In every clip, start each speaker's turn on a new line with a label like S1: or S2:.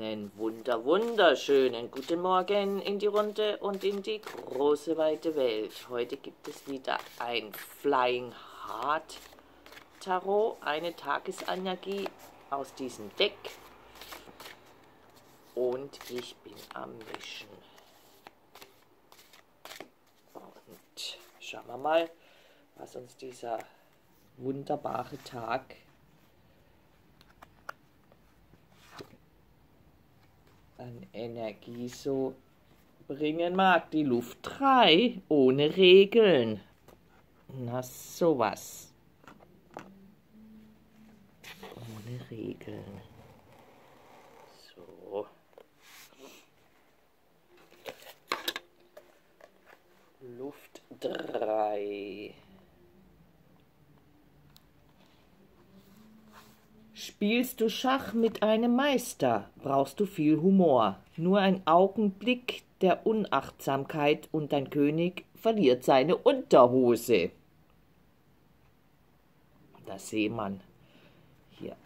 S1: Einen wunder, wunderschönen guten Morgen in die Runde und in die große weite Welt. Heute gibt es wieder ein Flying Heart Tarot, eine Tagesenergie aus diesem Deck. Und ich bin am Mischen. Und schauen wir mal, was uns dieser wunderbare Tag an Energie so bringen mag. Die Luft 3 ohne Regeln. Na sowas. Ohne Regeln. So. Luft 3. Spielst du Schach mit einem Meister, brauchst du viel Humor. Nur ein Augenblick der Unachtsamkeit und dein König verliert seine Unterhose. Das Seemann hier.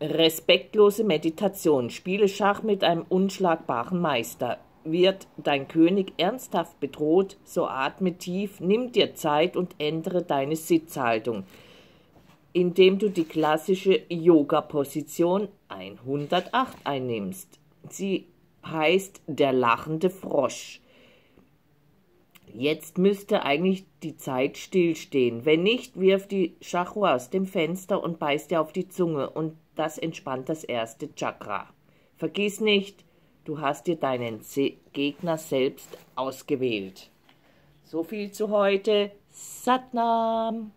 S1: Respektlose Meditation. Spiele Schach mit einem unschlagbaren Meister. Wird dein König ernsthaft bedroht, so atme tief, nimm dir Zeit und ändere deine Sitzhaltung indem du die klassische Yoga-Position 108 einnimmst. Sie heißt der lachende Frosch. Jetzt müsste eigentlich die Zeit stillstehen. Wenn nicht, wirf die Schachu aus dem Fenster und beiß dir auf die Zunge und das entspannt das erste Chakra. Vergiss nicht, du hast dir deinen Gegner selbst ausgewählt. So viel zu heute. Satnam.